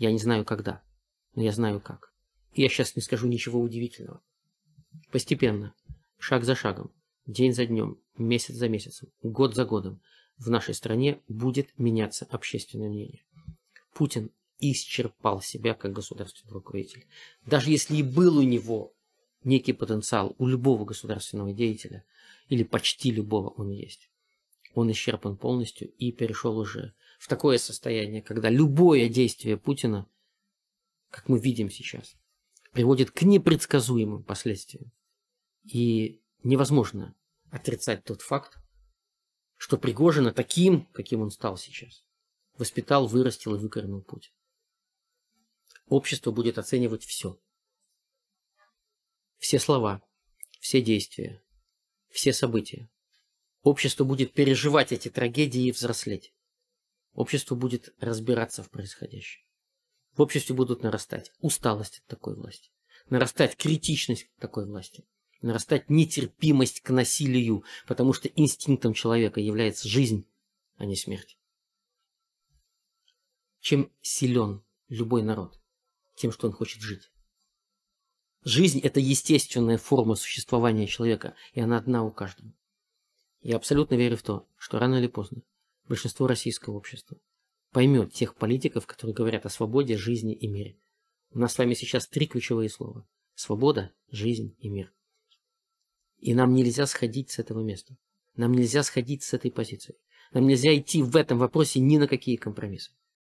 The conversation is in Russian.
Я не знаю когда, но я знаю как. И я сейчас не скажу ничего удивительного. Постепенно, шаг за шагом, день за днем, месяц за месяцем, год за годом в нашей стране будет меняться общественное мнение. Путин исчерпал себя как государственный руководитель. Даже если и был у него некий потенциал у любого государственного деятеля, или почти любого он есть, он исчерпан полностью и перешел уже в такое состояние, когда любое действие Путина, как мы видим сейчас, приводит к непредсказуемым последствиям. И невозможно отрицать тот факт, что Пригожина таким, каким он стал сейчас, воспитал, вырастил и выкоренил Путин. Общество будет оценивать все. Все слова, все действия, все события. Общество будет переживать эти трагедии и взрослеть. Общество будет разбираться в происходящем. В обществе будут нарастать усталость от такой власти, нарастать критичность к такой власти, нарастать нетерпимость к насилию, потому что инстинктом человека является жизнь, а не смерть. Чем силен любой народ? Тем, что он хочет жить. Жизнь – это естественная форма существования человека, и она одна у каждого. Я абсолютно верю в то, что рано или поздно большинство российского общества поймет тех политиков, которые говорят о свободе, жизни и мире. У нас с вами сейчас три ключевые слова. Свобода, жизнь и мир. И нам нельзя сходить с этого места. Нам нельзя сходить с этой позиции. Нам нельзя идти в этом вопросе ни на какие компромиссы.